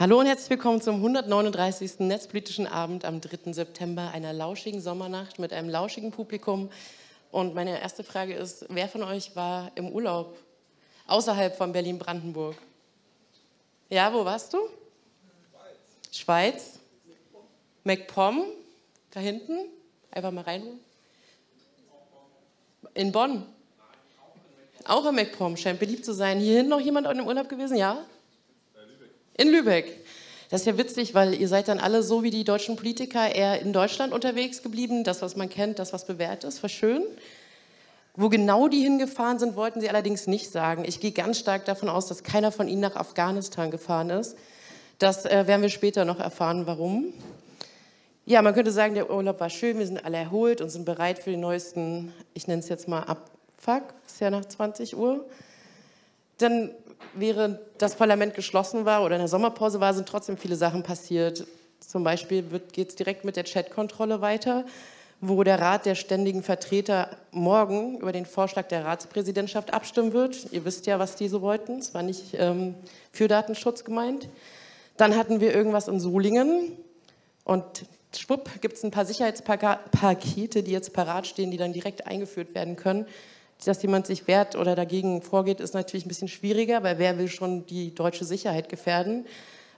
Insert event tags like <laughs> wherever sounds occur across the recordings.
Hallo und herzlich willkommen zum 139. Netzpolitischen Abend am 3. September, einer lauschigen Sommernacht mit einem lauschigen Publikum. Und meine erste Frage ist, wer von euch war im Urlaub außerhalb von Berlin-Brandenburg? Ja, wo warst du? Schweiz. Schweiz? MacPom? Da hinten? Einfach mal rein. In Bonn? Auch in MacPom, scheint beliebt zu sein. Hier hinten noch jemand im Urlaub gewesen? Ja? In Lübeck. Das ist ja witzig, weil ihr seid dann alle so wie die deutschen Politiker eher in Deutschland unterwegs geblieben. Das, was man kennt, das, was bewährt ist, war schön. Wo genau die hingefahren sind, wollten sie allerdings nicht sagen. Ich gehe ganz stark davon aus, dass keiner von ihnen nach Afghanistan gefahren ist. Das äh, werden wir später noch erfahren, warum. Ja, man könnte sagen, der Urlaub war schön, wir sind alle erholt und sind bereit für den neuesten, ich nenne es jetzt mal Abfuck, ist ja nach 20 Uhr. Dann während das Parlament geschlossen war oder in der Sommerpause war, sind trotzdem viele Sachen passiert. Zum Beispiel geht es direkt mit der Chatkontrolle weiter, wo der Rat der ständigen Vertreter morgen über den Vorschlag der Ratspräsidentschaft abstimmen wird. Ihr wisst ja, was die so wollten. Es war nicht ähm, für Datenschutz gemeint. Dann hatten wir irgendwas in Solingen und schwupp gibt es ein paar Sicherheitspakete, die jetzt parat stehen, die dann direkt eingeführt werden können dass jemand sich wehrt oder dagegen vorgeht, ist natürlich ein bisschen schwieriger, weil wer will schon die deutsche Sicherheit gefährden?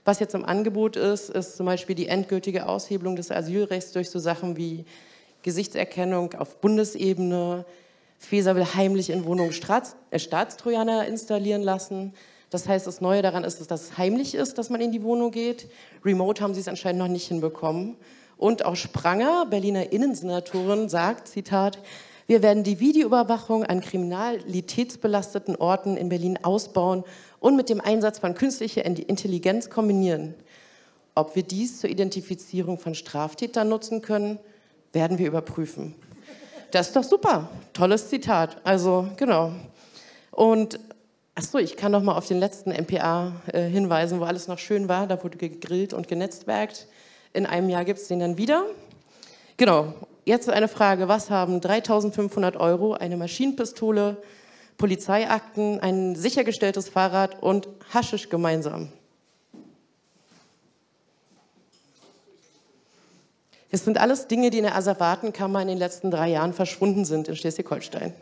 Was jetzt im Angebot ist, ist zum Beispiel die endgültige Aushebelung des Asylrechts durch so Sachen wie Gesichtserkennung auf Bundesebene. Feser will heimlich in Wohnungen Staats äh, Staatstrojaner installieren lassen. Das heißt, das Neue daran ist, dass es heimlich ist, dass man in die Wohnung geht. Remote haben sie es anscheinend noch nicht hinbekommen. Und auch Spranger, Berliner Innensenatorin, sagt, Zitat, wir werden die Videoüberwachung an kriminalitätsbelasteten Orten in Berlin ausbauen und mit dem Einsatz von künstlicher Intelligenz kombinieren. Ob wir dies zur Identifizierung von Straftätern nutzen können, werden wir überprüfen. Das ist doch super. Tolles Zitat. Also, genau. Und achso, ich kann noch mal auf den letzten MPA äh, hinweisen, wo alles noch schön war. Da wurde gegrillt und genetzwerkt. In einem Jahr gibt es den dann wieder. Genau. Jetzt eine Frage, was haben 3.500 Euro, eine Maschinenpistole, Polizeiakten, ein sichergestelltes Fahrrad und Haschisch gemeinsam? Es sind alles Dinge, die in der Asservatenkammer in den letzten drei Jahren verschwunden sind in Schleswig-Holstein.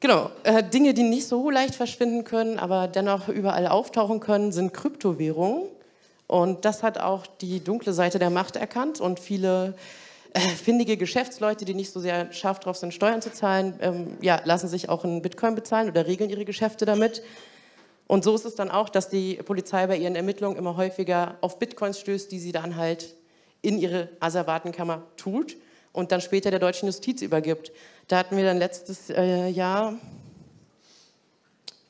Genau, äh, Dinge, die nicht so leicht verschwinden können, aber dennoch überall auftauchen können, sind Kryptowährungen. Und das hat auch die dunkle Seite der Macht erkannt und viele äh, findige Geschäftsleute, die nicht so sehr scharf drauf sind, Steuern zu zahlen, ähm, ja, lassen sich auch in Bitcoin bezahlen oder regeln ihre Geschäfte damit. Und so ist es dann auch, dass die Polizei bei ihren Ermittlungen immer häufiger auf Bitcoins stößt, die sie dann halt in ihre Asservatenkammer tut und dann später der deutschen Justiz übergibt. Da hatten wir dann letztes äh, Jahr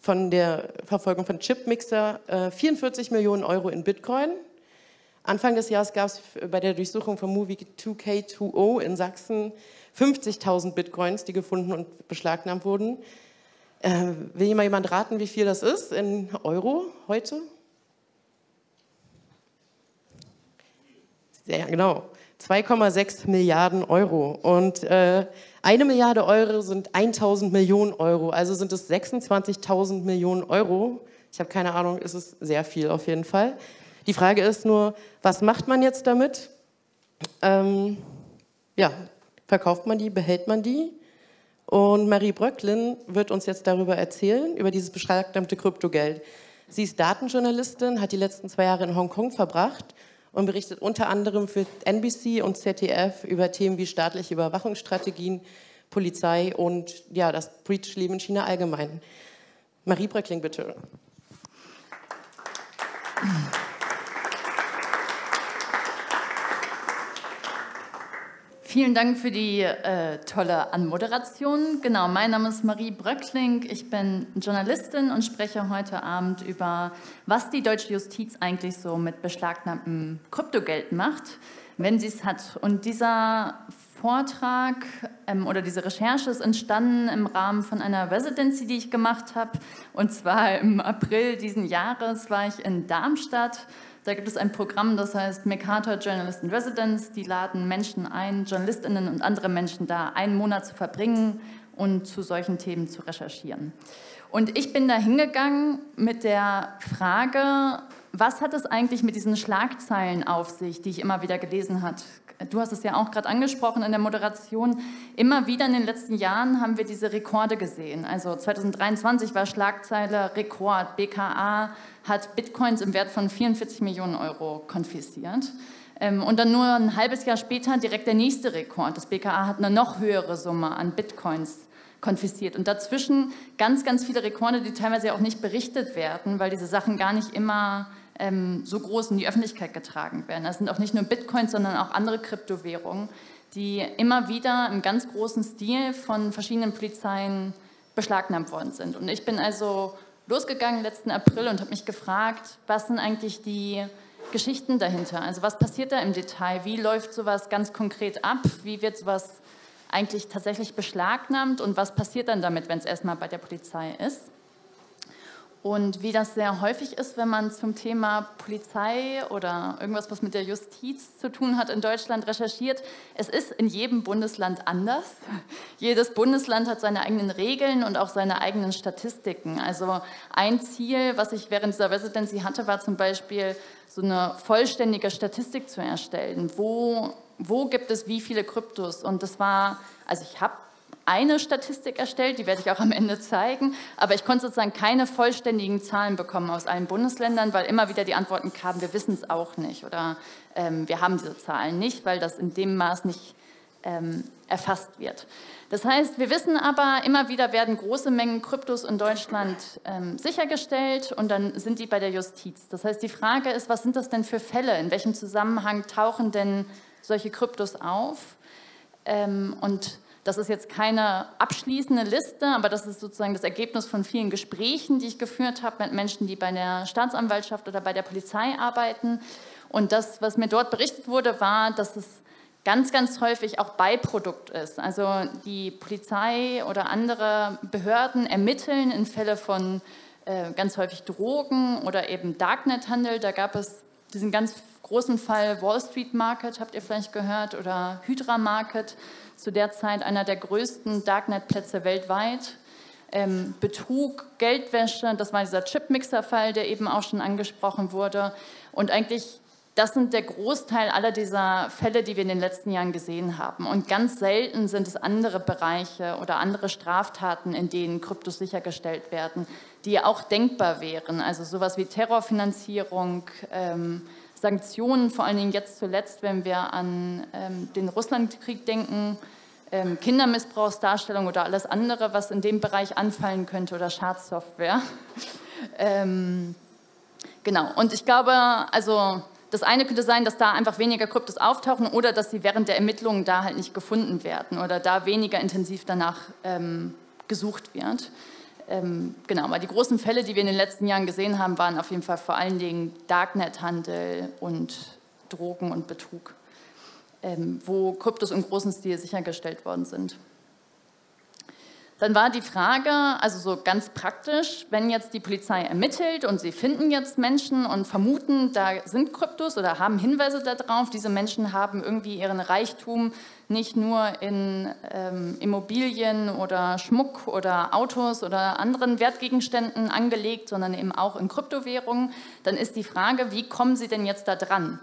von der Verfolgung von Chipmixer äh, 44 Millionen Euro in Bitcoin Anfang des Jahres gab es bei der Durchsuchung von Movie 2K2O in Sachsen 50.000 Bitcoins, die gefunden und beschlagnahmt wurden. Äh, will jemand raten, wie viel das ist in Euro heute? Ja, genau. 2,6 Milliarden Euro. Und äh, eine Milliarde Euro sind 1000 Millionen Euro. Also sind es 26.000 Millionen Euro. Ich habe keine Ahnung, ist es sehr viel auf jeden Fall. Die Frage ist nur, was macht man jetzt damit? Ähm, ja, verkauft man die, behält man die? Und Marie Bröcklin wird uns jetzt darüber erzählen, über dieses beschlagnahmte Kryptogeld. Sie ist Datenjournalistin, hat die letzten zwei Jahre in Hongkong verbracht und berichtet unter anderem für NBC und ZDF über Themen wie staatliche Überwachungsstrategien, Polizei und ja, das politische Leben in China allgemein. Marie Bröckling, bitte. Vielen Dank für die äh, tolle Anmoderation. Genau, mein Name ist Marie Bröckling. Ich bin Journalistin und spreche heute Abend über, was die deutsche Justiz eigentlich so mit beschlagnahmtem Kryptogeld macht, wenn sie es hat. Und dieser Vortrag ähm, oder diese Recherche ist entstanden im Rahmen von einer Residency, die ich gemacht habe. Und zwar im April diesen Jahres war ich in Darmstadt da gibt es ein Programm, das heißt Mercator Journalist in Residence. Die laden Menschen ein, Journalistinnen und andere Menschen da einen Monat zu verbringen und zu solchen Themen zu recherchieren. Und ich bin da hingegangen mit der Frage, was hat es eigentlich mit diesen Schlagzeilen auf sich, die ich immer wieder gelesen habe? Du hast es ja auch gerade angesprochen in der Moderation. Immer wieder in den letzten Jahren haben wir diese Rekorde gesehen. Also 2023 war Schlagzeile Rekord. BKA hat Bitcoins im Wert von 44 Millionen Euro konfisziert. Ähm, und dann nur ein halbes Jahr später direkt der nächste Rekord. Das BKA hat eine noch höhere Summe an Bitcoins konfisziert. Und dazwischen ganz, ganz viele Rekorde, die teilweise auch nicht berichtet werden, weil diese Sachen gar nicht immer ähm, so groß in die Öffentlichkeit getragen werden. Das sind auch nicht nur Bitcoins, sondern auch andere Kryptowährungen, die immer wieder im ganz großen Stil von verschiedenen Polizeien beschlagnahmt worden sind. Und ich bin also losgegangen letzten April und habe mich gefragt, was sind eigentlich die Geschichten dahinter? Also was passiert da im Detail? Wie läuft sowas ganz konkret ab? Wie wird sowas eigentlich tatsächlich beschlagnahmt und was passiert dann damit, wenn es erstmal bei der Polizei ist? Und wie das sehr häufig ist, wenn man zum Thema Polizei oder irgendwas, was mit der Justiz zu tun hat, in Deutschland recherchiert, es ist in jedem Bundesland anders. <laughs> Jedes Bundesland hat seine eigenen Regeln und auch seine eigenen Statistiken. Also ein Ziel, was ich während dieser Residency hatte, war zum Beispiel so eine vollständige Statistik zu erstellen. Wo, wo gibt es wie viele Kryptos? Und das war, also ich habe eine Statistik erstellt, die werde ich auch am Ende zeigen, aber ich konnte sozusagen keine vollständigen Zahlen bekommen aus allen Bundesländern, weil immer wieder die Antworten kamen, wir wissen es auch nicht oder ähm, wir haben diese Zahlen nicht, weil das in dem Maß nicht ähm, erfasst wird. Das heißt, wir wissen aber, immer wieder werden große Mengen Kryptos in Deutschland ähm, sichergestellt und dann sind die bei der Justiz. Das heißt, die Frage ist, was sind das denn für Fälle? In welchem Zusammenhang tauchen denn solche Kryptos auf? Ähm, und das ist jetzt keine abschließende Liste, aber das ist sozusagen das Ergebnis von vielen Gesprächen, die ich geführt habe mit Menschen, die bei der Staatsanwaltschaft oder bei der Polizei arbeiten. Und das, was mir dort berichtet wurde, war, dass es ganz, ganz häufig auch Beiprodukt ist. Also die Polizei oder andere Behörden ermitteln in Fälle von äh, ganz häufig Drogen oder eben Darknet-Handel. Da gab es diesen ganz großen Fall Wall Street Market, habt ihr vielleicht gehört, oder Hydra Market zu der Zeit einer der größten Darknet-Plätze weltweit. Ähm, Betrug, Geldwäsche, das war dieser Chipmixer-Fall, der eben auch schon angesprochen wurde. Und eigentlich, das sind der Großteil aller dieser Fälle, die wir in den letzten Jahren gesehen haben. Und ganz selten sind es andere Bereiche oder andere Straftaten, in denen Kryptos sichergestellt werden, die auch denkbar wären. Also sowas wie Terrorfinanzierung, ähm, Sanktionen, vor allen Dingen jetzt zuletzt, wenn wir an ähm, den Russlandkrieg denken, ähm, Kindermissbrauchsdarstellung oder alles andere, was in dem Bereich anfallen könnte oder Schadsoftware. <laughs> ähm, genau, und ich glaube, also das eine könnte sein, dass da einfach weniger Kryptos auftauchen oder dass sie während der Ermittlungen da halt nicht gefunden werden oder da weniger intensiv danach ähm, gesucht wird. Ähm, genau, weil die großen Fälle, die wir in den letzten Jahren gesehen haben, waren auf jeden Fall vor allen Dingen Darknet-Handel und Drogen und Betrug, ähm, wo Kryptos im großen Stil sichergestellt worden sind. Dann war die Frage, also so ganz praktisch, wenn jetzt die Polizei ermittelt und sie finden jetzt Menschen und vermuten, da sind Kryptos oder haben Hinweise darauf, diese Menschen haben irgendwie ihren Reichtum nicht nur in ähm, Immobilien oder Schmuck oder Autos oder anderen Wertgegenständen angelegt, sondern eben auch in Kryptowährungen, dann ist die Frage, wie kommen sie denn jetzt da dran?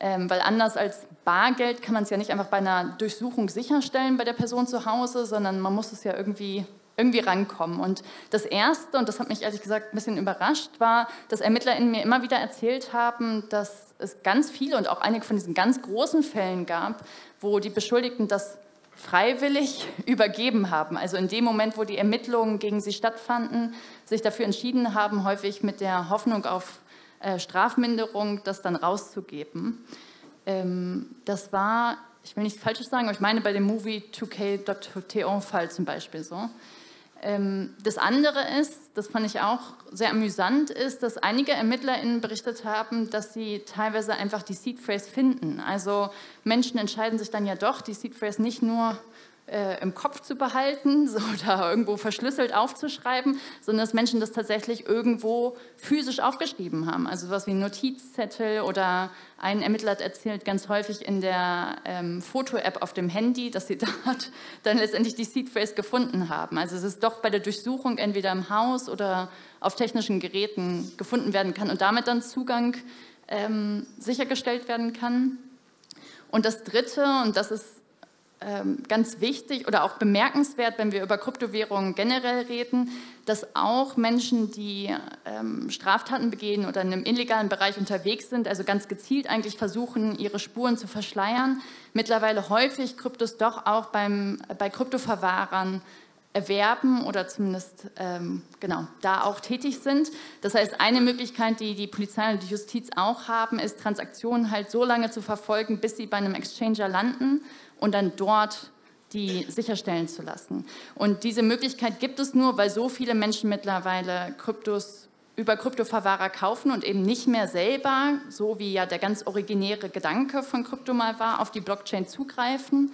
Ähm, weil anders als Bargeld kann man es ja nicht einfach bei einer Durchsuchung sicherstellen bei der Person zu Hause, sondern man muss es ja irgendwie irgendwie rankommen. Und das Erste, und das hat mich ehrlich gesagt ein bisschen überrascht, war, dass ErmittlerInnen mir immer wieder erzählt haben, dass es ganz viele und auch einige von diesen ganz großen Fällen gab, wo die Beschuldigten das freiwillig <laughs> übergeben haben. Also in dem Moment, wo die Ermittlungen gegen sie stattfanden, sich dafür entschieden haben, häufig mit der Hoffnung auf äh, Strafminderung, das dann rauszugeben. Ähm, das war, ich will nichts Falsches sagen, aber ich meine bei dem Movie 2K.Theon-Fall zum Beispiel so. Ähm, das andere ist, das fand ich auch sehr amüsant, ist, dass einige ErmittlerInnen berichtet haben, dass sie teilweise einfach die Seed Phrase finden. Also Menschen entscheiden sich dann ja doch, die Seed Phrase nicht nur äh, im Kopf zu behalten <laughs> so, oder irgendwo verschlüsselt aufzuschreiben, sondern dass Menschen das tatsächlich irgendwo physisch aufgeschrieben haben. Also was wie Notizzettel oder ein Ermittler hat erzählt ganz häufig in der ähm, Foto-App auf dem Handy, dass sie <laughs> dort dann letztendlich die Seed Phrase gefunden haben. Also es ist doch bei der Durchsuchung entweder im Haus oder auf technischen Geräten gefunden werden kann und damit dann Zugang ähm, sichergestellt werden kann. Und das Dritte, und das ist ganz wichtig oder auch bemerkenswert, wenn wir über Kryptowährungen generell reden, dass auch Menschen, die ähm, Straftaten begehen oder in einem illegalen Bereich unterwegs sind, also ganz gezielt eigentlich versuchen, ihre Spuren zu verschleiern, mittlerweile häufig Kryptos doch auch beim, bei Kryptoverwahrern erwerben oder zumindest ähm, genau da auch tätig sind. Das heißt, eine Möglichkeit, die die Polizei und die Justiz auch haben, ist Transaktionen halt so lange zu verfolgen, bis sie bei einem Exchanger landen und dann dort die sicherstellen zu lassen. Und diese Möglichkeit gibt es nur, weil so viele Menschen mittlerweile Kryptos über Kryptoverwahrer kaufen und eben nicht mehr selber, so wie ja der ganz originäre Gedanke von Krypto mal war, auf die Blockchain zugreifen.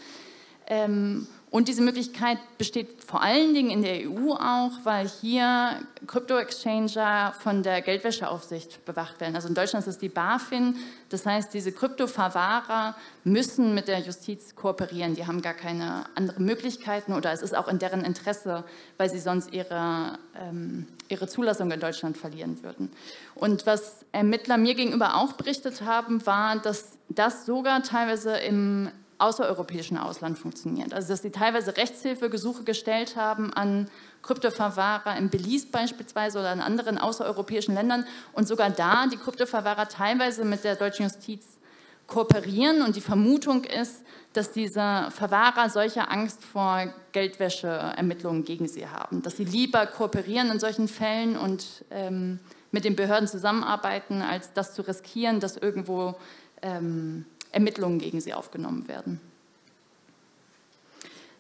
Ähm, und diese Möglichkeit besteht vor allen Dingen in der EU auch, weil hier Krypto-Exchanger von der Geldwäscheaufsicht bewacht werden. Also in Deutschland ist es die BaFin. Das heißt, diese Kryptoverwahrer müssen mit der Justiz kooperieren. Die haben gar keine anderen Möglichkeiten oder es ist auch in deren Interesse, weil sie sonst ihre, ähm, ihre Zulassung in Deutschland verlieren würden. Und was Ermittler mir gegenüber auch berichtet haben, war, dass das sogar teilweise im außereuropäischen Ausland funktioniert. Also dass sie teilweise Rechtshilfegesuche gestellt haben an Kryptoverwahrer in Belize beispielsweise oder in anderen außereuropäischen Ländern und sogar da die Kryptoverwahrer teilweise mit der deutschen Justiz kooperieren und die Vermutung ist, dass diese Verwahrer solche Angst vor Geldwäscheermittlungen gegen sie haben, dass sie lieber kooperieren in solchen Fällen und ähm, mit den Behörden zusammenarbeiten, als das zu riskieren, dass irgendwo ähm, Ermittlungen gegen sie aufgenommen werden.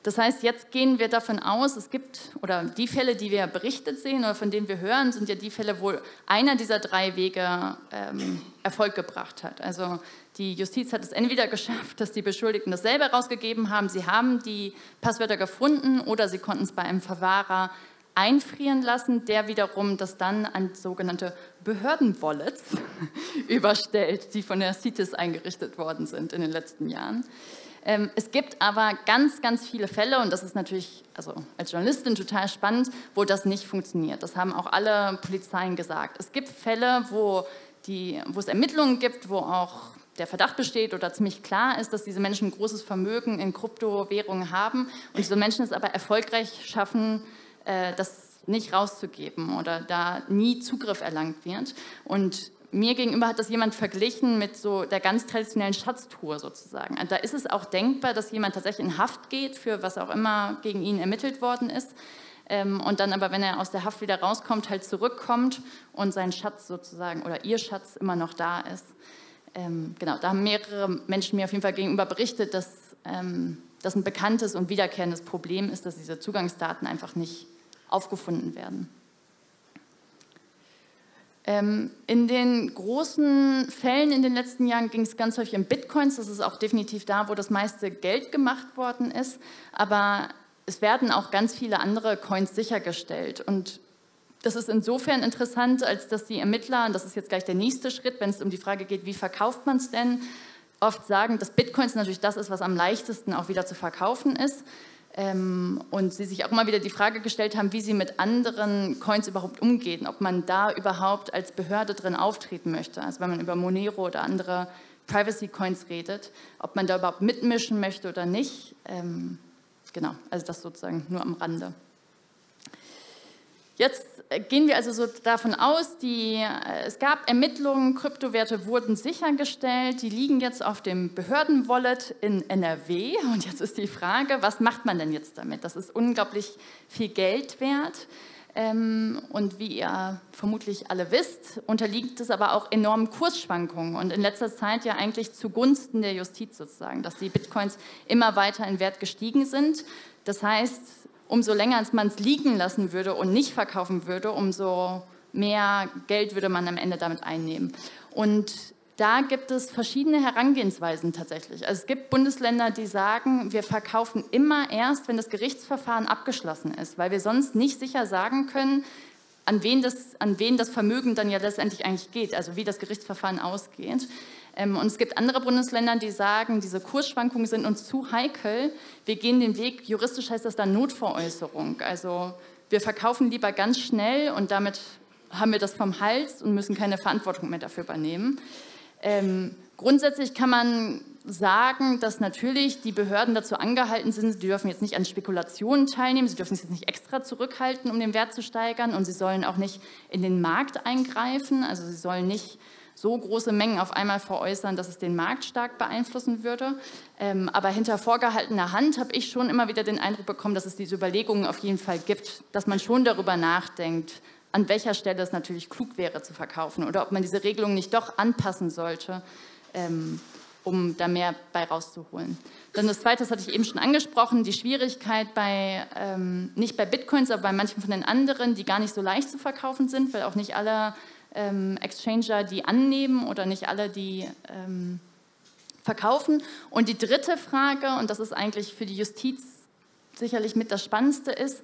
Das heißt, jetzt gehen wir davon aus, es gibt, oder die Fälle, die wir berichtet sehen oder von denen wir hören, sind ja die Fälle, wo einer dieser drei Wege ähm, Erfolg gebracht hat. Also die Justiz hat es entweder geschafft, dass die Beschuldigten das selber rausgegeben haben, sie haben die Passwörter gefunden oder sie konnten es bei einem Verwahrer einfrieren lassen, der wiederum das dann an sogenannte Behördenwallets <laughs> überstellt, die von der CITES eingerichtet worden sind in den letzten Jahren. Ähm, es gibt aber ganz, ganz viele Fälle, und das ist natürlich also als Journalistin total spannend, wo das nicht funktioniert. Das haben auch alle Polizeien gesagt. Es gibt Fälle, wo, die, wo es Ermittlungen gibt, wo auch der Verdacht besteht oder ziemlich klar ist, dass diese Menschen ein großes Vermögen in Kryptowährungen haben und diese Menschen es aber erfolgreich schaffen, das nicht rauszugeben oder da nie Zugriff erlangt wird. Und mir gegenüber hat das jemand verglichen mit so der ganz traditionellen Schatztour sozusagen. Da ist es auch denkbar, dass jemand tatsächlich in Haft geht für was auch immer gegen ihn ermittelt worden ist ähm, und dann aber, wenn er aus der Haft wieder rauskommt, halt zurückkommt und sein Schatz sozusagen oder ihr Schatz immer noch da ist. Ähm, genau, da haben mehrere Menschen mir auf jeden Fall gegenüber berichtet, dass ähm, das ein bekanntes und wiederkehrendes Problem ist, dass diese Zugangsdaten einfach nicht aufgefunden werden. Ähm, in den großen Fällen in den letzten Jahren ging es ganz häufig um Bitcoins. Das ist auch definitiv da, wo das meiste Geld gemacht worden ist. Aber es werden auch ganz viele andere Coins sichergestellt. Und das ist insofern interessant, als dass die Ermittler, und das ist jetzt gleich der nächste Schritt, wenn es um die Frage geht, wie verkauft man es denn, oft sagen, dass Bitcoins natürlich das ist, was am leichtesten auch wieder zu verkaufen ist. Ähm, und sie sich auch immer wieder die Frage gestellt haben, wie sie mit anderen Coins überhaupt umgehen, ob man da überhaupt als Behörde drin auftreten möchte. Also wenn man über Monero oder andere Privacy Coins redet, ob man da überhaupt mitmischen möchte oder nicht. Ähm, genau, also das sozusagen nur am Rande. Jetzt gehen wir also so davon aus, die, äh, es gab Ermittlungen, Kryptowerte wurden sichergestellt, die liegen jetzt auf dem Behördenwallet in NRW. Und jetzt ist die Frage, was macht man denn jetzt damit? Das ist unglaublich viel Geld wert. Ähm, und wie ihr vermutlich alle wisst, unterliegt es aber auch enormen Kursschwankungen und in letzter Zeit ja eigentlich zugunsten der Justiz sozusagen, dass die Bitcoins immer weiter in Wert gestiegen sind. Das heißt, umso länger man es liegen lassen würde und nicht verkaufen würde, umso mehr Geld würde man am Ende damit einnehmen. Und da gibt es verschiedene Herangehensweisen tatsächlich. Also es gibt Bundesländer, die sagen, wir verkaufen immer erst, wenn das Gerichtsverfahren abgeschlossen ist, weil wir sonst nicht sicher sagen können, an wen das, an wen das Vermögen dann ja letztendlich eigentlich geht, also wie das Gerichtsverfahren ausgeht. Ähm, und es gibt andere Bundesländer, die sagen, diese Kursschwankungen sind uns zu heikel. Wir gehen den Weg, juristisch heißt das dann Notveräußerung. Also wir verkaufen lieber ganz schnell und damit haben wir das vom Hals und müssen keine Verantwortung mehr dafür übernehmen. Ähm, grundsätzlich kann man sagen, dass natürlich die Behörden dazu angehalten sind, sie dürfen jetzt nicht an Spekulationen teilnehmen, sie dürfen sich jetzt nicht extra zurückhalten, um den Wert zu steigern und sie sollen auch nicht in den Markt eingreifen, also sie sollen nicht so große Mengen auf einmal veräußern, dass es den Markt stark beeinflussen würde. Ähm, aber hinter vorgehaltener Hand habe ich schon immer wieder den Eindruck bekommen, dass es diese Überlegungen auf jeden Fall gibt, dass man schon darüber nachdenkt, an welcher Stelle es natürlich klug wäre zu verkaufen oder ob man diese Regelung nicht doch anpassen sollte, ähm, um da mehr bei rauszuholen. Dann das Zweite, das hatte ich eben schon angesprochen, die Schwierigkeit bei, ähm, nicht bei Bitcoins, aber bei manchen von den anderen, die gar nicht so leicht zu verkaufen sind, weil auch nicht alle ähm, Exchanger die annehmen oder nicht alle die ähm, verkaufen. Und die dritte Frage, und das ist eigentlich für die Justiz sicherlich mit das Spannendste ist,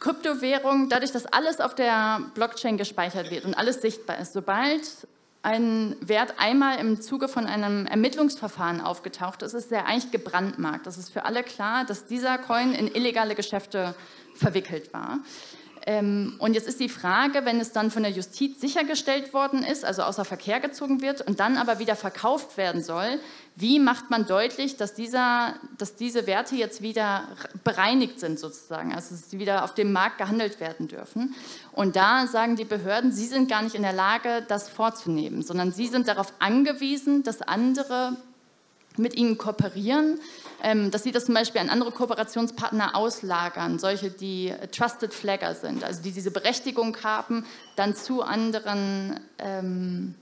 Kryptowährung, dadurch, dass alles auf der Blockchain gespeichert wird und alles sichtbar ist, sobald ein Wert einmal im Zuge von einem Ermittlungsverfahren aufgetaucht ist, ist er eigentlich gebrandmarkt. Das ist für alle klar, dass dieser Coin in illegale Geschäfte verwickelt war. Ähm, und jetzt ist die Frage, wenn es dann von der Justiz sichergestellt worden ist, also außer Verkehr gezogen wird und dann aber wieder verkauft werden soll, wie macht man deutlich, dass, dieser, dass diese Werte jetzt wieder bereinigt sind sozusagen, also dass sie wieder auf dem Markt gehandelt werden dürfen. Und da sagen die Behörden, sie sind gar nicht in der Lage, das vorzunehmen, sondern sie sind darauf angewiesen, dass andere mit ihnen kooperieren, ähm, dass sie das zum Beispiel an andere Kooperationspartner auslagern, solche, die Trusted Flagger sind, also die diese Berechtigung haben, dann zu anderen, ähm,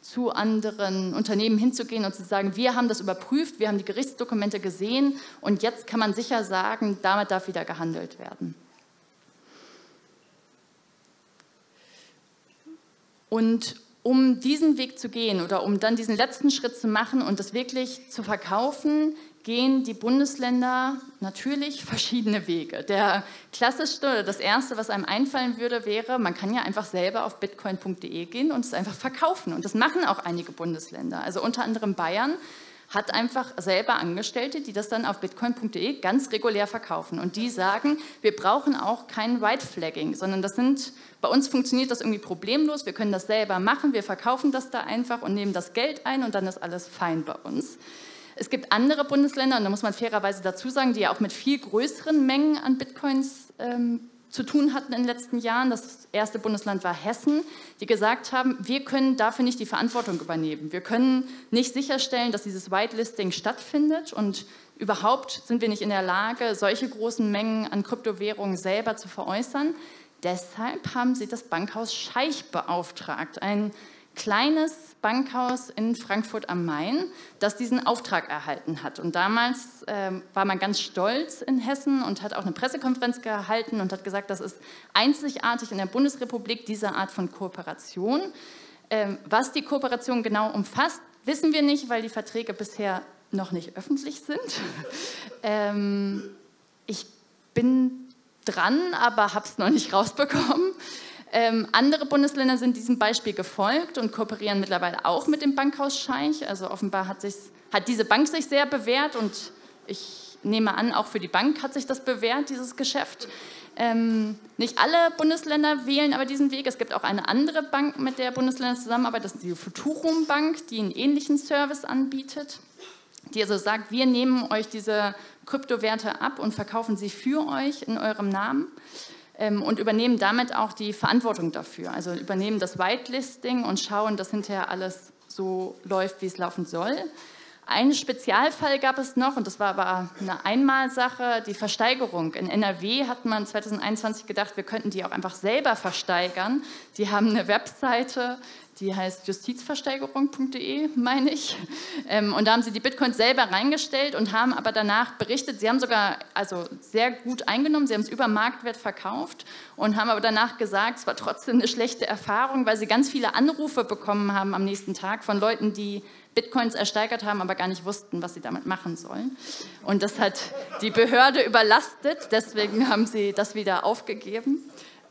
zu anderen Unternehmen hinzugehen und zu sagen, wir haben das überprüft, wir haben die Gerichtsdokumente gesehen und jetzt kann man sicher sagen, damit darf wieder gehandelt werden. Und um diesen Weg zu gehen oder um dann diesen letzten Schritt zu machen und das wirklich zu verkaufen, gehen die Bundesländer natürlich verschiedene Wege. Der klassischste oder das erste, was einem einfallen würde, wäre, man kann ja einfach selber auf bitcoin.de gehen und es einfach verkaufen. Und das machen auch einige Bundesländer. Also unter anderem Bayern hat einfach selber Angestellte, die das dann auf bitcoin.de ganz regulär verkaufen. Und die sagen, wir brauchen auch kein White Flagging, sondern das sind, bei uns funktioniert das irgendwie problemlos, wir können das selber machen, wir verkaufen das da einfach und nehmen das Geld ein und dann ist alles fein bei uns. Es gibt andere Bundesländer, und da muss man fairerweise dazu sagen, die ja auch mit viel größeren Mengen an Bitcoins ähm, zu tun hatten in den letzten Jahren. Das erste Bundesland war Hessen, die gesagt haben, wir können dafür nicht die Verantwortung übernehmen. Wir können nicht sicherstellen, dass dieses Whitelisting stattfindet und überhaupt sind wir nicht in der Lage, solche großen Mengen an Kryptowährungen selber zu veräußern. Deshalb haben sie das Bankhaus Scheich beauftragt, ein kleines Bankhaus in Frankfurt am Main, das diesen Auftrag erhalten hat. Und damals äh, war man ganz stolz in Hessen und hat auch eine Pressekonferenz gehalten und hat gesagt, das ist einzigartig in der Bundesrepublik, diese Art von Kooperation. Ähm, was die Kooperation genau umfasst, wissen wir nicht, weil die Verträge bisher noch nicht öffentlich sind. <laughs> ähm, ich bin dran, aber habe es noch nicht rausbekommen. Ähm, andere Bundesländer sind diesem Beispiel gefolgt und kooperieren mittlerweile auch mit dem Bankhaus Scheich. Also offenbar hat, hat diese Bank sich sehr bewährt und ich nehme an, auch für die Bank hat sich das bewährt, dieses Geschäft. Ähm, nicht alle Bundesländer wählen aber diesen Weg. Es gibt auch eine andere Bank, mit der Bundesländer zusammenarbeiten, das ist die Futurum Bank, die einen ähnlichen Service anbietet, die also sagt, wir nehmen euch diese Kryptowerte ab und verkaufen sie für euch in eurem Namen und übernehmen damit auch die Verantwortung dafür. Also übernehmen das Whitelisting und schauen, dass hinterher alles so läuft, wie es laufen soll. Einen Spezialfall gab es noch, und das war aber eine Einmalsache, die Versteigerung. In NRW hat man 2021 gedacht, wir könnten die auch einfach selber versteigern. Die haben eine Webseite, die heißt justizversteigerung.de, meine ich. Ähm, und da haben sie die Bitcoins selber reingestellt und haben aber danach berichtet, sie haben sogar also sehr gut eingenommen, sie haben es über Marktwert verkauft und haben aber danach gesagt, es war trotzdem eine schlechte Erfahrung, weil sie ganz viele Anrufe bekommen haben am nächsten Tag von Leuten, die Bitcoins ersteigert haben, aber gar nicht wussten, was sie damit machen sollen. Und das hat die Behörde überlastet, deswegen haben sie das wieder aufgegeben.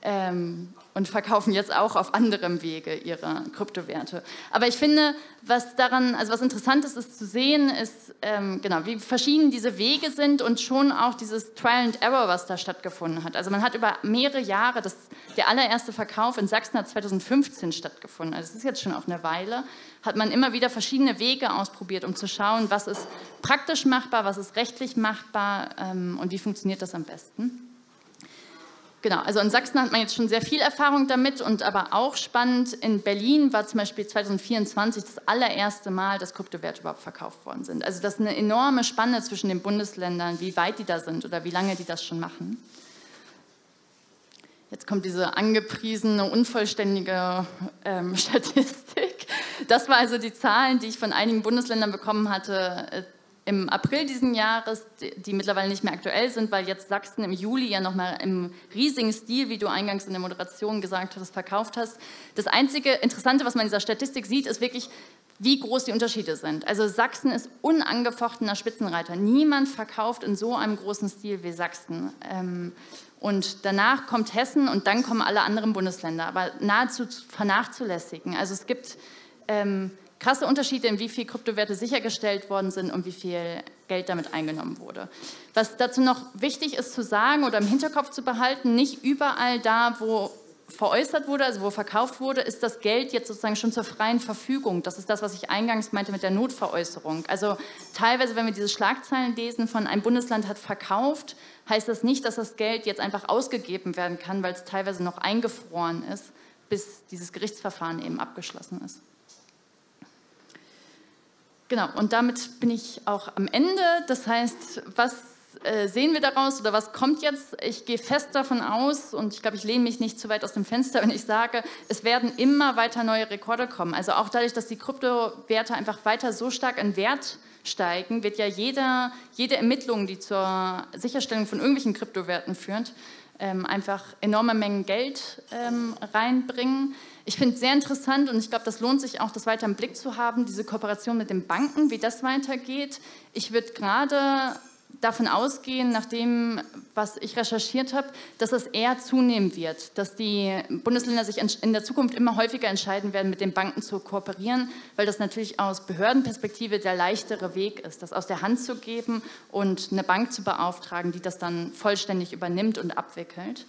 Ähm, und verkaufen jetzt auch auf anderem Wege ihre Kryptowerte. Aber ich finde, was daran, also was interessant ist, ist zu sehen, ist ähm, genau, wie verschieden diese Wege sind und schon auch dieses Trial and Error, was da stattgefunden hat. Also man hat über mehrere Jahre, das, der allererste Verkauf in Sachsen hat 2015 stattgefunden, also das ist jetzt schon auch eine Weile, hat man immer wieder verschiedene Wege ausprobiert, um zu schauen, was ist praktisch machbar, was ist rechtlich machbar ähm, und wie funktioniert das am besten. Genau, also in Sachsen hat man jetzt schon sehr viel Erfahrung damit und aber auch spannend, in Berlin war zum Beispiel 2024 das allererste Mal, dass Kryptowerte überhaupt verkauft worden sind. Also das ist eine enorme Spanne zwischen den Bundesländern, wie weit die da sind oder wie lange die das schon machen. Jetzt kommt diese angepriesene, unvollständige ähm, <laughs> Statistik. Das war also die Zahlen, die ich von einigen Bundesländern bekommen hatte äh, im April diesen Jahres, die mittlerweile nicht mehr aktuell sind, weil jetzt Sachsen im Juli ja nochmal im riesigen Stil, wie du eingangs in der Moderation gesagt hast, verkauft hast. Das einzige Interessante, was man in dieser Statistik sieht, ist wirklich, wie groß die Unterschiede sind. Also Sachsen ist unangefochtener Spitzenreiter. Niemand verkauft in so einem großen Stil wie Sachsen. Ähm, und danach kommt Hessen und dann kommen alle anderen Bundesländer, aber nahezu vernachzulässigen. Also es gibt ähm, krasse Unterschiede, in wie viel Kryptowerte sichergestellt worden sind und wie viel Geld damit eingenommen wurde. Was dazu noch wichtig ist zu sagen oder im Hinterkopf zu behalten, nicht überall da, wo veräußert wurde, also wo verkauft wurde, ist das Geld jetzt sozusagen schon zur freien Verfügung. Das ist das, was ich eingangs meinte mit der Notveräußerung. Also teilweise, wenn wir diese Schlagzeilen lesen von ein Bundesland hat verkauft, heißt das nicht, dass das Geld jetzt einfach ausgegeben werden kann, weil es teilweise noch eingefroren ist, bis dieses Gerichtsverfahren eben abgeschlossen ist. Genau, und damit bin ich auch am Ende. Das heißt, was äh, sehen wir daraus oder was kommt jetzt? Ich gehe fest davon aus und ich glaube, ich lehne mich nicht zu weit aus dem Fenster, <laughs> wenn ich sage, es werden immer weiter neue Rekorde kommen. Also auch dadurch, dass die Kryptowerte einfach weiter so stark in Wert steigen, wird ja jeder, jede Ermittlung, die zur Sicherstellung von irgendwelchen Kryptowerten führt, ähm, einfach enorme Mengen Geld ähm, reinbringen. Ich finde es sehr interessant und ich glaube, das lohnt sich auch, das weiter im Blick zu haben, diese Kooperation mit den Banken, wie das weitergeht. Ich würde gerade davon ausgehen, nach dem, was ich recherchiert habe, dass es eher zunehmen wird, dass die Bundesländer sich in der Zukunft immer häufiger entscheiden werden, mit den Banken zu kooperieren, weil das natürlich aus Behördenperspektive der leichtere Weg ist, das aus der Hand zu geben und eine Bank zu beauftragen, die das dann vollständig übernimmt und abwickelt.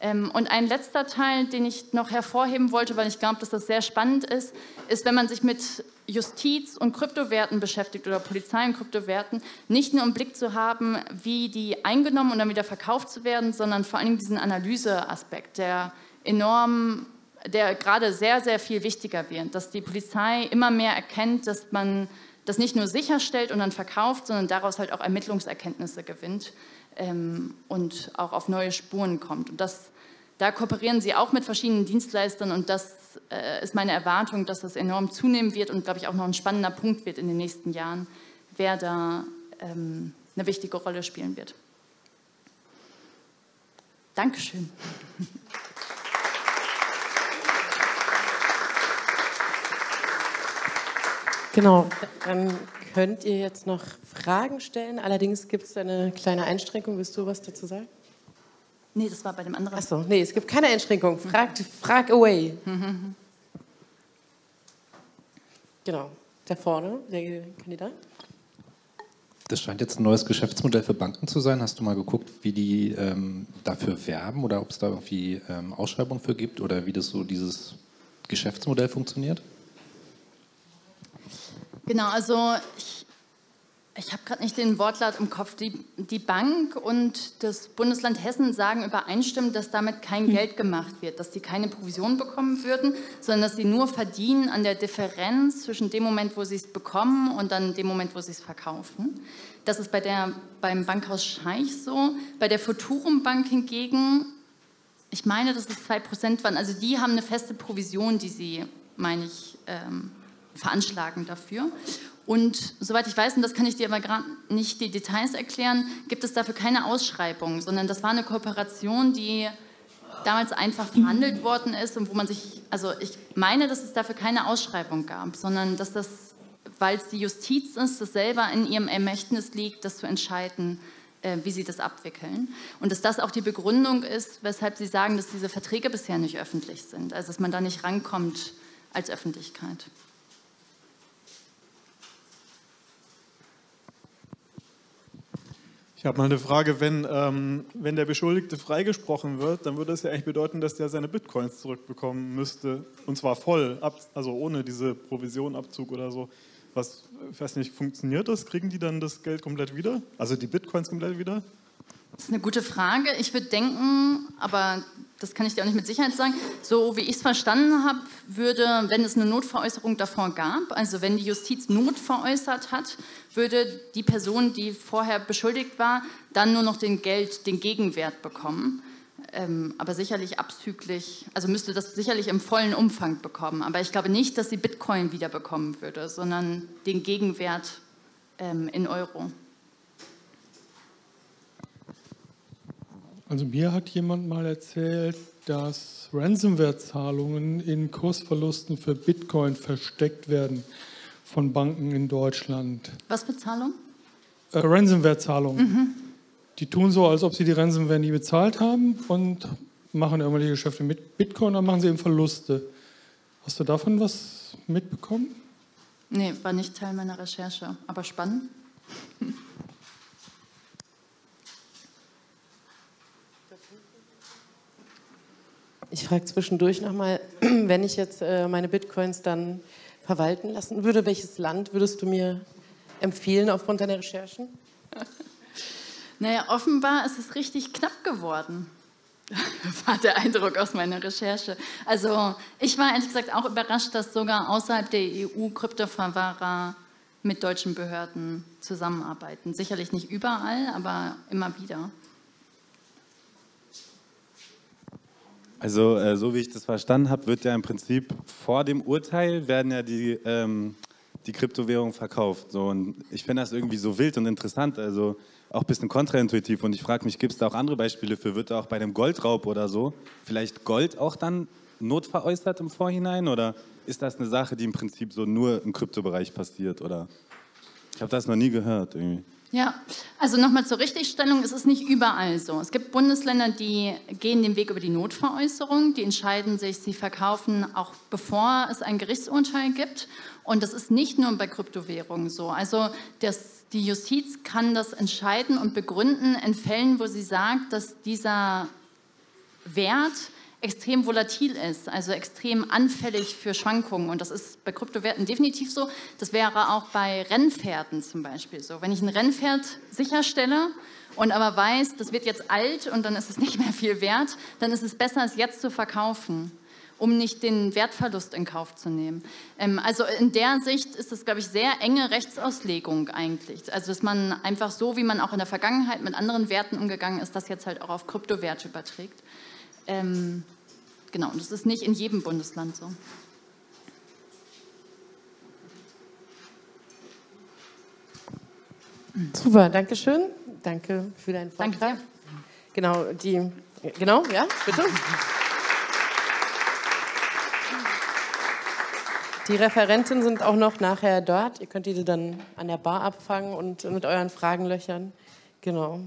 Ähm, und ein letzter Teil, den ich noch hervorheben wollte, weil ich glaube, dass das sehr spannend ist, ist, wenn man sich mit Justiz und Kryptowerten beschäftigt oder Polizei und Kryptowerten, nicht nur im Blick zu haben, wie die eingenommen und dann wieder verkauft zu werden, sondern vor allem diesen Analyseaspekt, der enorm, der gerade sehr, sehr viel wichtiger wird, dass die Polizei immer mehr erkennt, dass man das nicht nur sicherstellt und dann verkauft, sondern daraus halt auch Ermittlungserkenntnisse gewinnt ähm, und auch auf neue Spuren kommt. Und das da kooperieren sie auch mit verschiedenen Dienstleistern und das äh, ist meine Erwartung, dass das enorm zunehmen wird und, glaube ich, auch noch ein spannender Punkt wird in den nächsten Jahren, wer da ähm, eine wichtige Rolle spielen wird. Dankeschön. <laughs> Genau, dann könnt ihr jetzt noch Fragen stellen. Allerdings gibt es eine kleine Einschränkung. Willst du was dazu sagen? Nee, das war bei dem anderen. Achso, nee, es gibt keine Einschränkung. Frag, frag away. genau, da vorne, der Kandidat. Das scheint jetzt ein neues Geschäftsmodell für Banken zu sein. Hast du mal geguckt, wie die ähm, dafür werben oder ob es da irgendwie ähm, Ausschreibungen für gibt oder wie das so dieses Geschäftsmodell funktioniert? Genau, also ich ich habe gerade nicht den Wortlaut im Kopf. Die, die, Bank und das Bundesland Hessen sagen übereinstimmend, dass damit kein Geld gemacht wird, dass die keine Provision bekommen würden, sondern dass sie nur verdienen an der Differenz zwischen dem Moment, wo sie es bekommen und dann dem Moment, wo sie es verkaufen. Das ist bei der, beim Bankhaus Scheich so. Bei der Futurum Bank hingegen, ich meine, dass es 2% waren, also die haben eine feste Provision, die sie meine ich, ähm, veranschlagen dafür. Und soweit ich weiß, und das kann ich dir aber gerade nicht die Details erklären, gibt es dafür keine Ausschreibung, sondern das war eine Kooperation, die damals einfach verhandelt worden ist und wo man sich, also ich meine, dass es dafür keine Ausschreibung gab, sondern dass das, weil es die Justiz ist, das selber in ihrem Ermächtnis liegt, das zu entscheiden, äh, wie sie das abwickeln. Und dass das auch die Begründung ist, weshalb sie sagen, dass diese Verträge bisher nicht öffentlich sind, also dass man da nicht rankommt als Öffentlichkeit. Ich habe mal eine Frage, wenn, ähm, wenn der Beschuldigte freigesprochen wird, dann würde das ja eigentlich bedeuten, dass der seine Bitcoins zurückbekommen müsste. Und zwar voll, ab, also ohne diese Provisionabzug oder so. Was, ich weiß nicht, funktioniert das? Kriegen die dann das Geld komplett wieder? Also die Bitcoins komplett wieder? Das ist eine gute Frage. Ich würde denken, aber das kann ich dir auch nicht mit Sicherheit sagen, so wie ich es verstanden habe, würde, wenn es eine Notveräußerung davor gab, also wenn die Justiz Not veräußert hat, würde die Person, die vorher beschuldigt war, dann nur noch den Geld, den Gegenwert bekommen. Ähm, aber sicherlich abzüglich, also müsste das sicherlich im vollen Umfang bekommen. Aber ich glaube nicht, dass sie Bitcoin wiederbekommen würde, sondern den Gegenwert ähm, in Euro. Also mir hat jemand mal erzählt, dass Ransomware-Zahlungen in Kursverlusten für Bitcoin versteckt werden von Banken in Deutschland. Was für Zahlung? Äh, Ransomware-Zahlungen. Mhm. Die tun so, als ob sie die Ransomware nie bezahlt haben und machen irgendwelche Geschäfte mit Bitcoin, dann machen sie eben Verluste. Hast du davon was mitbekommen? Nee, war nicht Teil meiner Recherche, aber spannend. <laughs> Ich frage zwischendurch nochmal, <clears throat> wenn ich jetzt äh, meine Bitcoins dann verwalten lassen würde, welches Land würdest du mir empfehlen aufgrund deiner Recherchen? <laughs> Naja, offenbar ist es richtig knapp geworden. <laughs> war der Eindruck aus meiner Recherche. Also ich war ehrlich gesagt auch überrascht, dass sogar außerhalb der EU Kryptoverwahrer mit deutschen Behörden zusammenarbeiten. Sicherlich nicht überall, aber immer wieder. Also äh, so wie ich das verstanden habe, wird ja im Prinzip vor dem Urteil werden ja die, ähm, die Kryptowährungen verkauft. So, und ich finde das irgendwie so wild und interessant, also auch ein bisschen kontraintuitiv. Und ich frage mich, gibt es da auch andere Beispiele für? Wird da auch bei einem Goldraub oder so vielleicht Gold auch dann notveräußert im Vorhinein? Oder ist das eine Sache, die im Prinzip so nur im Kryptobereich passiert? Oder ich habe das noch nie gehört irgendwie. Ja, also nochmal zur Richtigstellung, es ist nicht überall so. Es gibt Bundesländer, die gehen den Weg über die Notveräußerung, die entscheiden sich, sie verkaufen auch bevor es ein Gerichtsurteil gibt. Und das ist nicht nur bei Kryptowährungen so. Also das, die Justiz kann das entscheiden und begründen in Fällen, wo sie sagt, dass dieser Wert extrem volatil ist, also extrem anfällig für Schwankungen. Und das ist bei Kryptowerten definitiv so. Das wäre auch bei Rennpferden zum Beispiel so. Wenn ich ein Rennpferd sicherstelle und aber weiß, das wird jetzt alt und dann ist es <laughs> nicht mehr viel wert, dann ist es besser, es jetzt zu verkaufen um nicht den Wertverlust in Kauf zu nehmen. Ähm, also in der Sicht ist das, glaube ich, sehr enge Rechtsauslegung eigentlich. Also dass man einfach so, wie man auch in der Vergangenheit mit anderen Werten umgegangen ist, das jetzt halt auch auf Kryptowerte überträgt. Ähm, Genau, und das ist nicht in jedem Bundesland so. Super, danke schön. Danke für deinen Vortrag. Danke. Genau, die, genau, ja, bitte. Die Referenten sind auch noch nachher dort. Ihr könnt diese dann an der Bar abfangen und mit euren Fragen löchern. Genau.